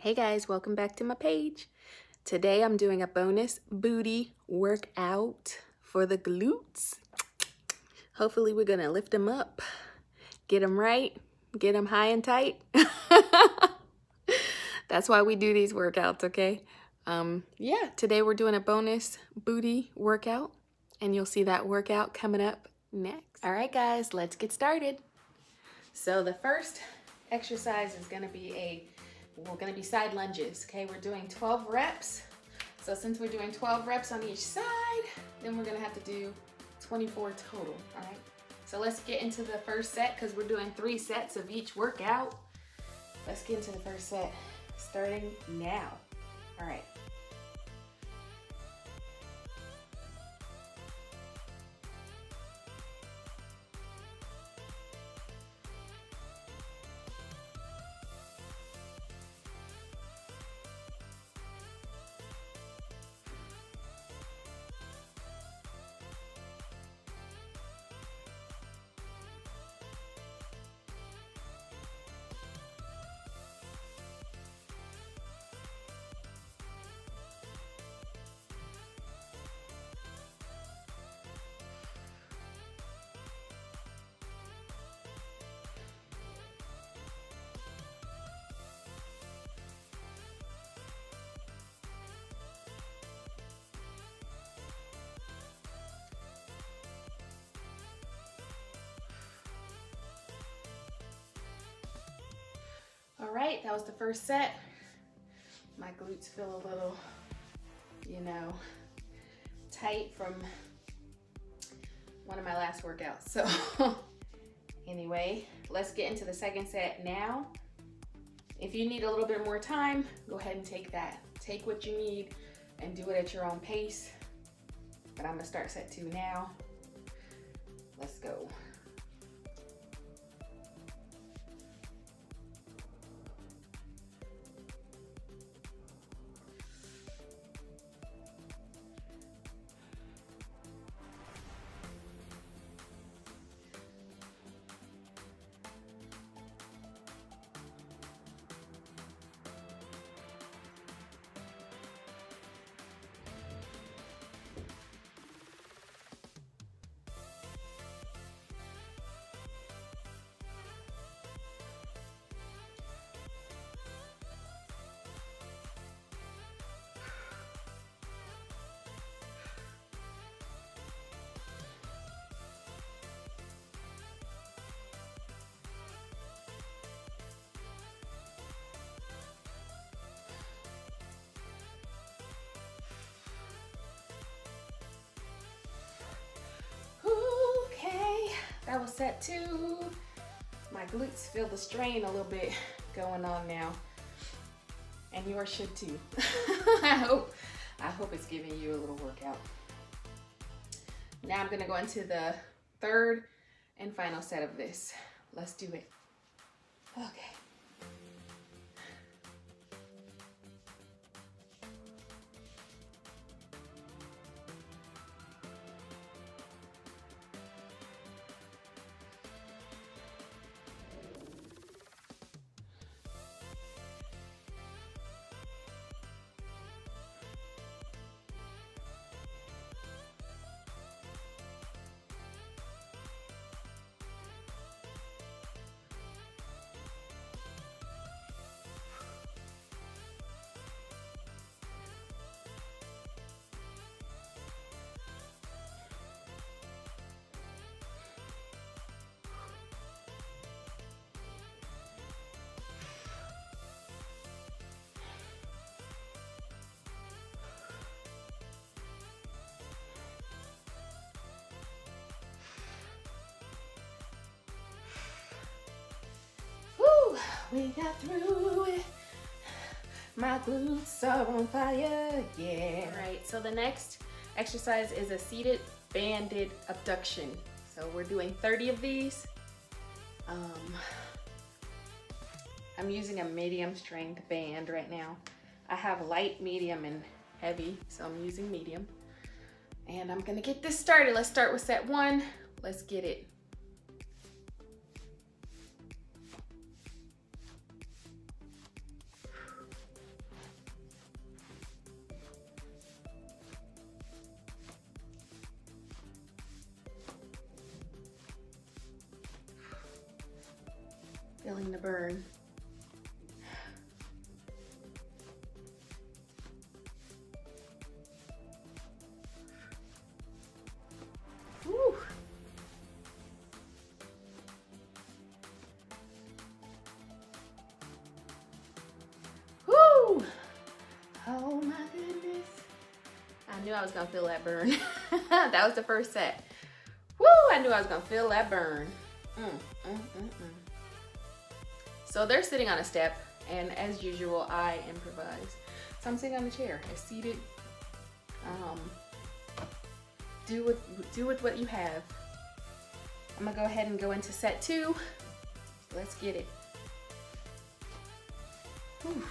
Hey guys, welcome back to my page. Today I'm doing a bonus booty workout for the glutes. Hopefully we're gonna lift them up, get them right, get them high and tight. That's why we do these workouts, okay? Um, yeah, today we're doing a bonus booty workout and you'll see that workout coming up next. All right guys, let's get started. So the first exercise is gonna be a we're gonna be side lunges, okay? We're doing 12 reps. So since we're doing 12 reps on each side, then we're gonna have to do 24 total, all right? So let's get into the first set because we're doing three sets of each workout. Let's get into the first set, starting now. All right. All right, that was the first set. My glutes feel a little, you know, tight from one of my last workouts. So anyway, let's get into the second set now. If you need a little bit more time, go ahead and take that. Take what you need and do it at your own pace. But I'm gonna start set two now. Let's go. That was set two. My glutes feel the strain a little bit going on now. And yours should too. I hope, I hope it's giving you a little workout. Now I'm gonna go into the third and final set of this. Let's do it. Okay. We got through it. My glutes are on fire, yeah. All right, so the next exercise is a seated banded abduction. So we're doing 30 of these. Um, I'm using a medium strength band right now. I have light, medium, and heavy, so I'm using medium. And I'm gonna get this started. Let's start with set one. Let's get it. Feeling the burn. Oh my goodness. I knew I was gonna feel that burn. that was the first set. Woo! I knew I was gonna feel that burn. Mm, mm, mm, mm. So they're sitting on a step, and as usual, I improvise. So I'm sitting on the chair. I seated. Um, do with do with what you have. I'm gonna go ahead and go into set two. Let's get it. Whew.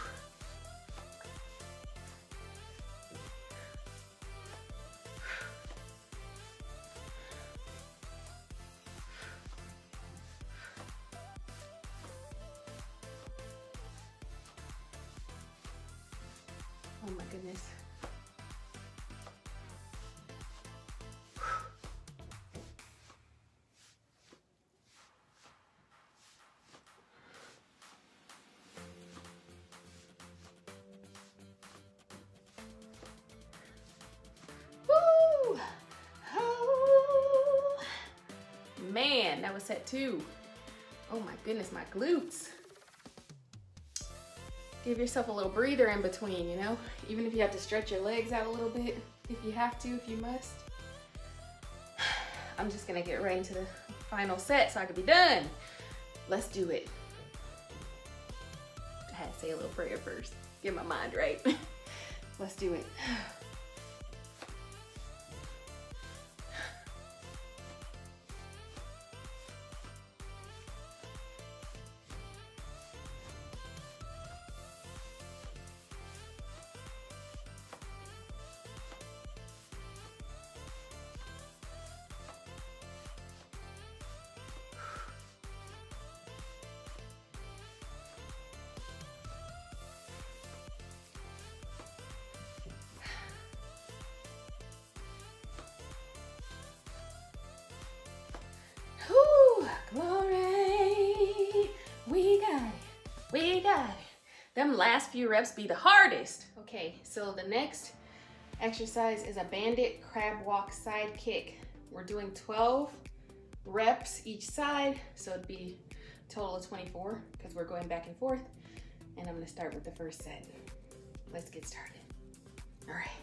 That was set two. Oh my goodness, my glutes give yourself a little breather in between, you know? Even if you have to stretch your legs out a little bit, if you have to, if you must. I'm just gonna get right into the final set so I can be done. Let's do it. I had to say a little prayer first, get my mind right. Let's do it. We got it. Them last few reps be the hardest. Okay, so the next exercise is a banded crab walk side kick. We're doing 12 reps each side, so it'd be total of 24 because we're going back and forth. And I'm gonna start with the first set. Let's get started. All right.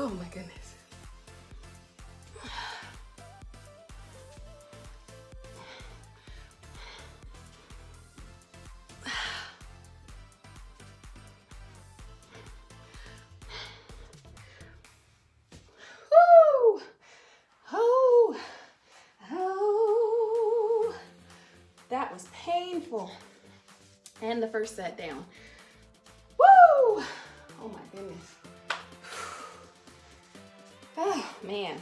Oh my goodness. Oh, oh, that was painful. And the first set down. Man.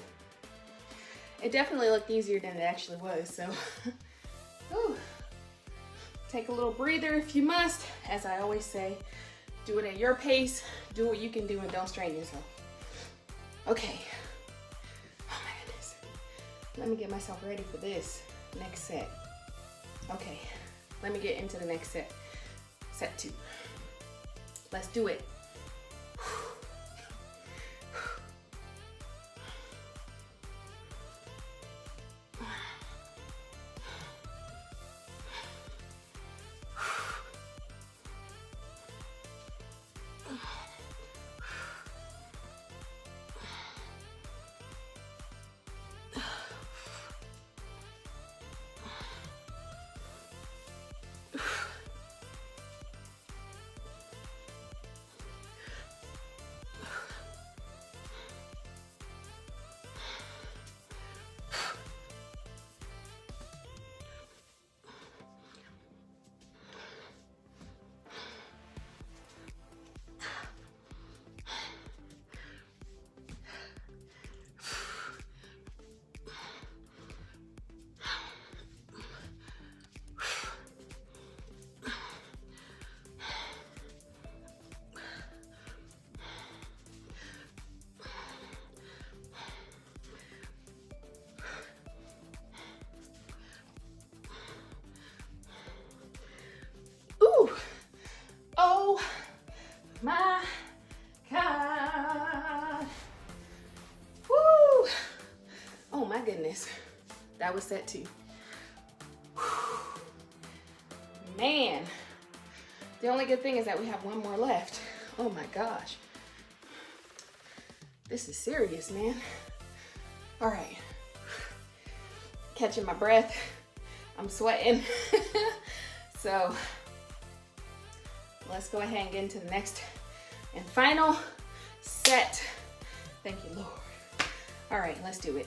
It definitely looked easier than it actually was, so. Whew. Take a little breather if you must. As I always say, do it at your pace, do what you can do and don't strain yourself. Okay. Oh my goodness. Let me get myself ready for this next set. Okay, let me get into the next set. Set two. Let's do it. That was set two. Man, the only good thing is that we have one more left. Oh my gosh. This is serious, man. All right. Catching my breath. I'm sweating. so let's go ahead and get into the next and final set. Thank you, Lord. All right, let's do it.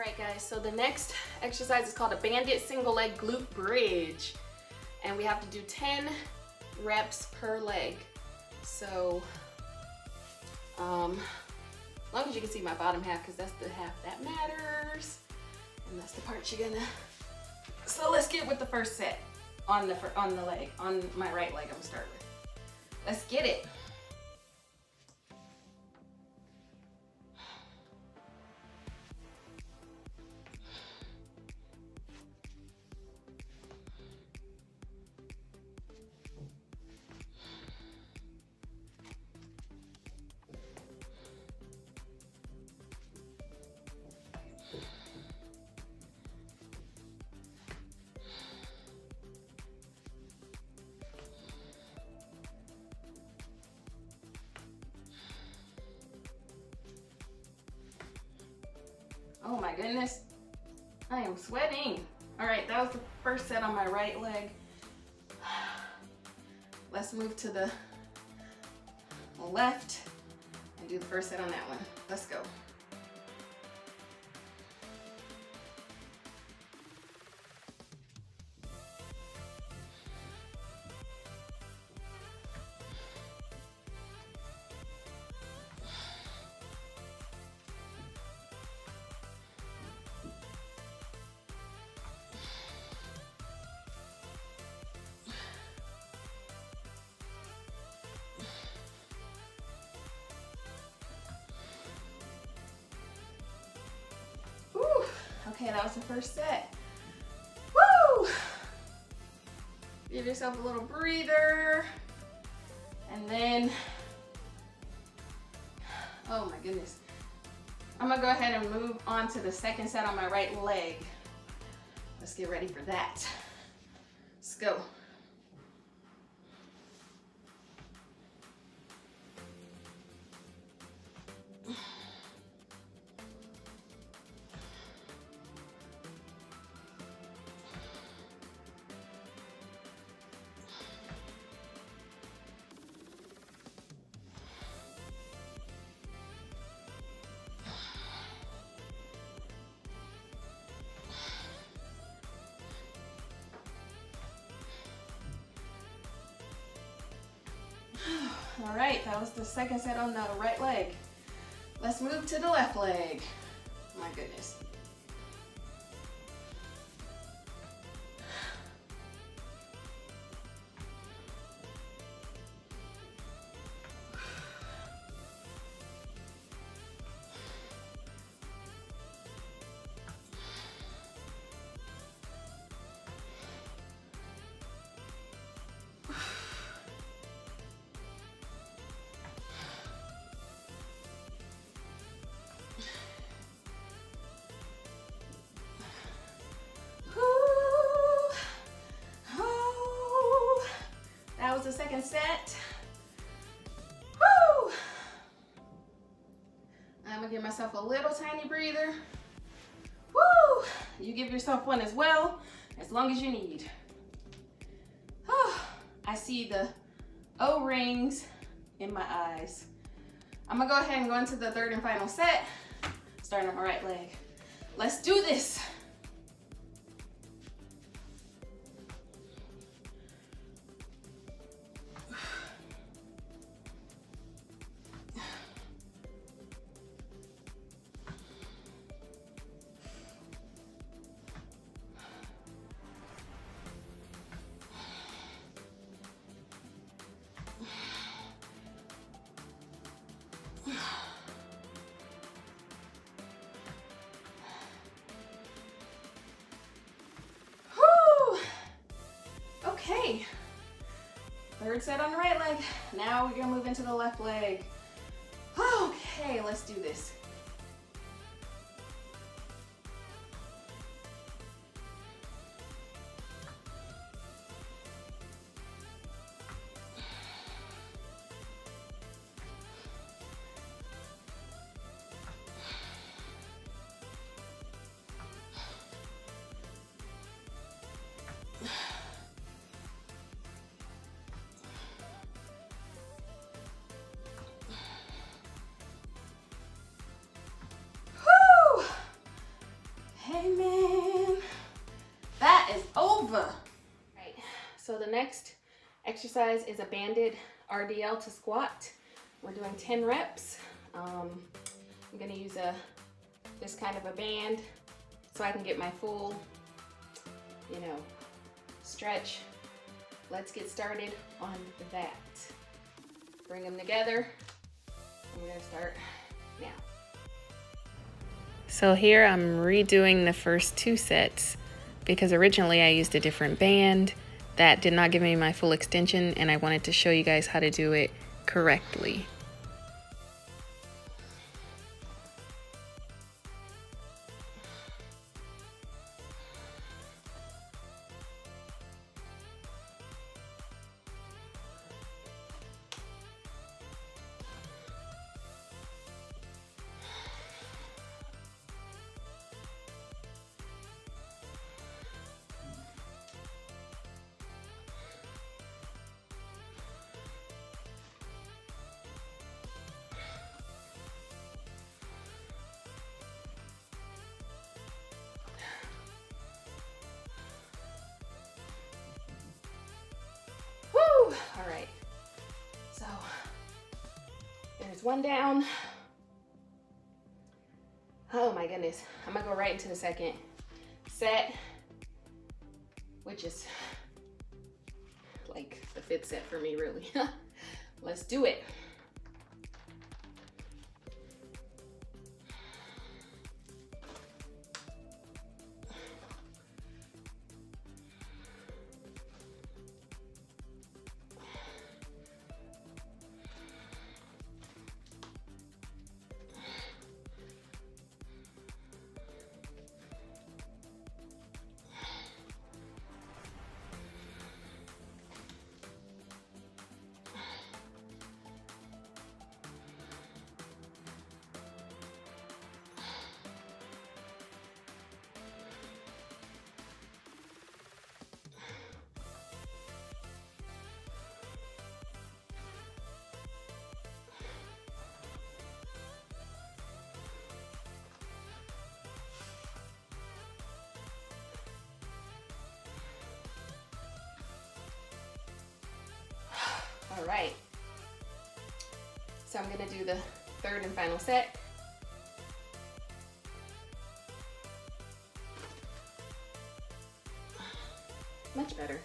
All right guys, so the next exercise is called a banded single leg glute bridge. And we have to do 10 reps per leg. So, um, as long as you can see my bottom half, because that's the half that matters. And that's the part you're gonna, so let's get with the first set on the, on the leg, on my right leg I'm gonna start with. Let's get it. Let's move to the left and do the first set on that one. Let's go. First set. Woo! Give yourself a little breather. And then, oh my goodness. I'm gonna go ahead and move on to the second set on my right leg. Let's get ready for that. Let's go. Was the second set on the right leg. Let's move to the left leg. My goodness. Set. Woo! I'm gonna give myself a little tiny breather. Woo! You give yourself one as well, as long as you need. Oh, I see the O-rings in my eyes. I'm gonna go ahead and go into the third and final set, starting on my right leg. Let's do this. Third set on the right leg. Now we're gonna move into the left leg. Okay, let's do this. Next exercise is a banded RDL to squat. We're doing 10 reps. Um, I'm gonna use a this kind of a band so I can get my full, you know, stretch. Let's get started on that. Bring them together. I'm gonna start now. So here I'm redoing the first two sets because originally I used a different band that did not give me my full extension and I wanted to show you guys how to do it correctly. Goodness. I'm gonna go right into the second set, which is like the fifth set for me really. Let's do it. Right. So I'm gonna do the third and final set. Much better.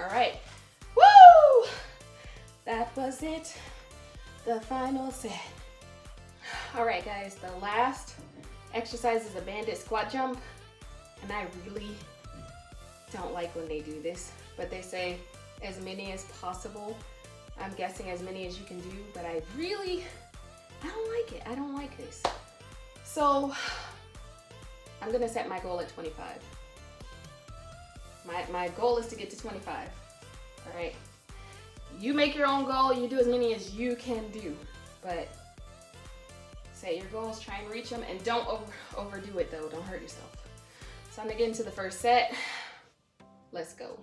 All right. Woo! That was it. The final set. All right, guys, the last exercise is a banded squat jump. And I really don't like when they do this, but they say as many as possible. I'm guessing as many as you can do, but I really, I don't like it. I don't like this. So I'm gonna set my goal at 25. My, my goal is to get to 25, all right? You make your own goal, you do as many as you can do, but set your goals, try and reach them, and don't over, overdo it though, don't hurt yourself. So I'm gonna get into the first set. Let's go.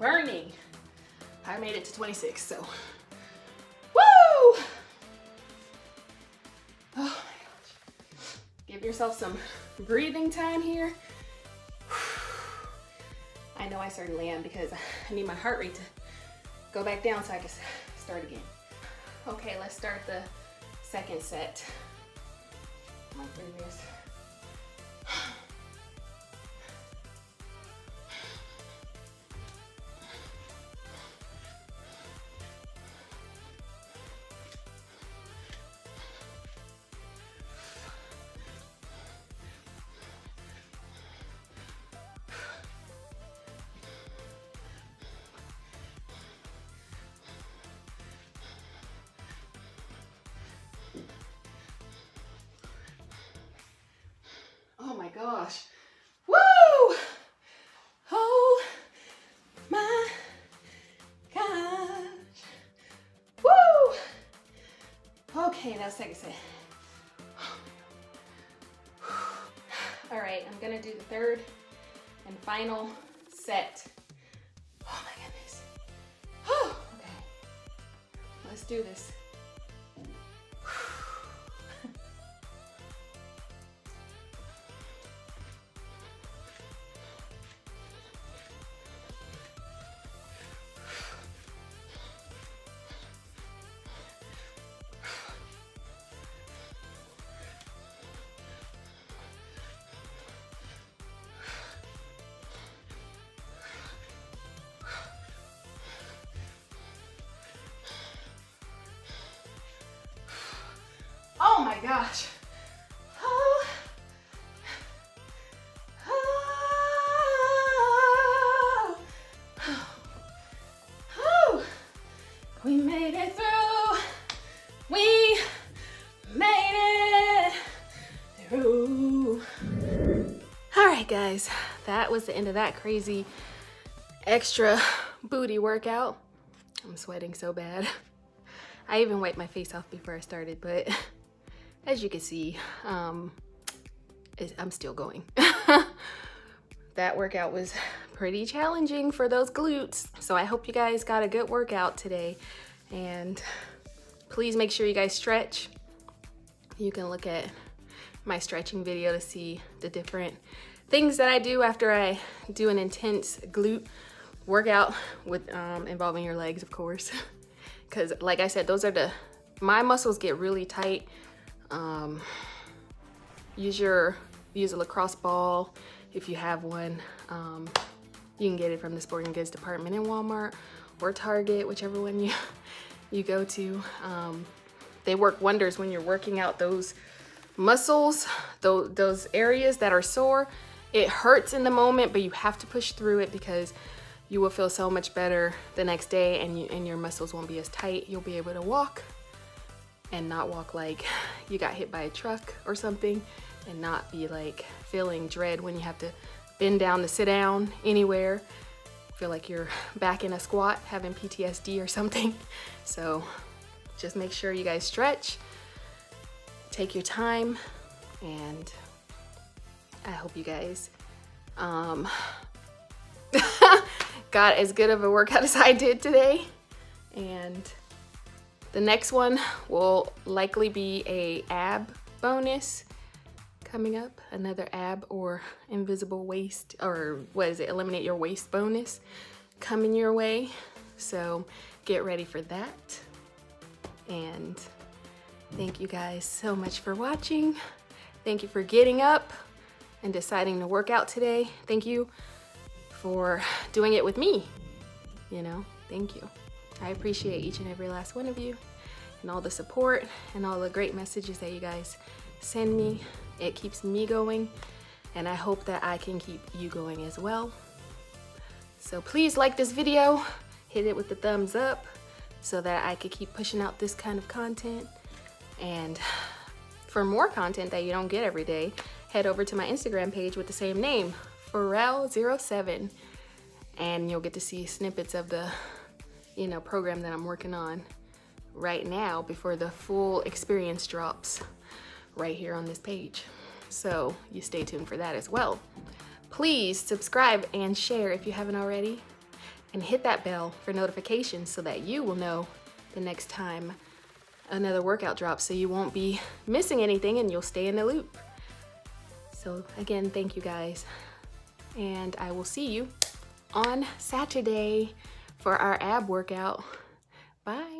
Burning. I made it to 26, so. Woo! Oh my gosh. Give yourself some breathing time here. I know I certainly am because I need my heart rate to go back down so I can start again. Okay, let's start the second set. Oh my goodness. Okay, now second set. All right, I'm gonna do the third and final set. Oh my goodness. okay, let's do this. Gosh. Oh. Oh. Oh. We made it through. We made it through. All right, guys, that was the end of that crazy extra booty workout. I'm sweating so bad. I even wiped my face off before I started, but as you can see, um, I'm still going. that workout was pretty challenging for those glutes. So I hope you guys got a good workout today. And please make sure you guys stretch. You can look at my stretching video to see the different things that I do after I do an intense glute workout with um, involving your legs, of course. Because like I said, those are the, my muscles get really tight. Um, use your, use a lacrosse ball if you have one. Um, you can get it from the sporting goods department in Walmart or Target, whichever one you, you go to. Um, they work wonders when you're working out those muscles, those, those areas that are sore. It hurts in the moment, but you have to push through it because you will feel so much better the next day and, you, and your muscles won't be as tight. You'll be able to walk and not walk like you got hit by a truck or something and not be like feeling dread when you have to bend down to sit down anywhere. feel like you're back in a squat having PTSD or something. So just make sure you guys stretch, take your time, and I hope you guys um, got as good of a workout as I did today. And the next one will likely be a ab bonus coming up, another ab or invisible waist, or what is it, eliminate your waist bonus coming your way. So get ready for that. And thank you guys so much for watching. Thank you for getting up and deciding to work out today. Thank you for doing it with me. You know, thank you. I appreciate each and every last one of you and all the support and all the great messages that you guys send me. It keeps me going and I hope that I can keep you going as well. So please like this video, hit it with the thumbs up so that I could keep pushing out this kind of content. And for more content that you don't get every day, head over to my Instagram page with the same name, ForRelle07, and you'll get to see snippets of the, you know, program that I'm working on right now before the full experience drops right here on this page. So you stay tuned for that as well. Please subscribe and share if you haven't already and hit that bell for notifications so that you will know the next time another workout drops so you won't be missing anything and you'll stay in the loop. So again, thank you guys. And I will see you on Saturday for our ab workout. Bye.